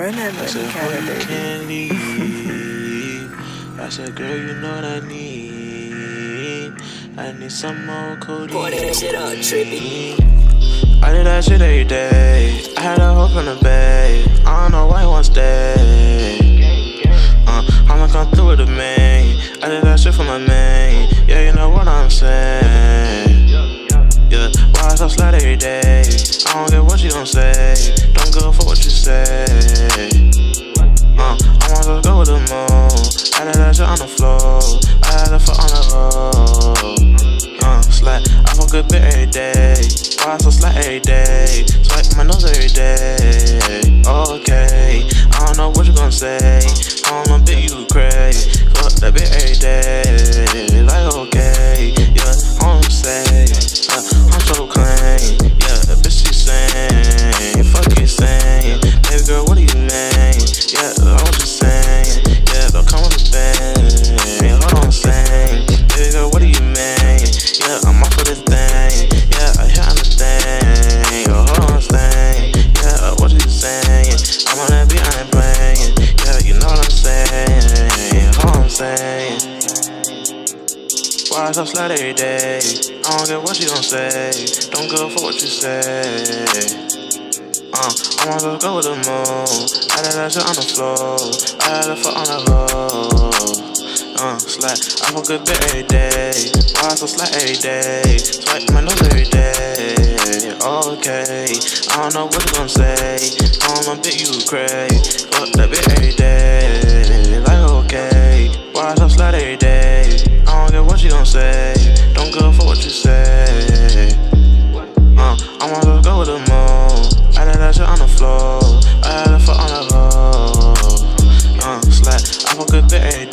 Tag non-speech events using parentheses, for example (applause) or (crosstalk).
I said, girl, you can't (laughs) leave. I said, girl, you know what I need. I need some more codeine. Boy, that shit all trippy. I did that shit every day. I had a hope in the bay. I don't know why you won't stay. Uh, I'ma come through with a man. I did that shit for my clip it every day. Why so slight every day? Swipe my nose every day. eyes so slut every day. I don't care what she gon' say. Don't go for what you say. Uh, I wanna go with the move. I did that shit on the floor. I had a fuck on the hoe. Uh, slack, I fuck good bitch every day. Why so slack every day? Swipe my nose every day. Okay, I don't know what you gon' say. I don't bitch, you crazy. say. Don't go for what you say. Uh, I'm gonna go with the moon. I did that shit on the floor. I had a foot on the road. Uh, slap. I fuck a good day.